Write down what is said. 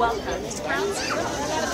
Welcome to Ground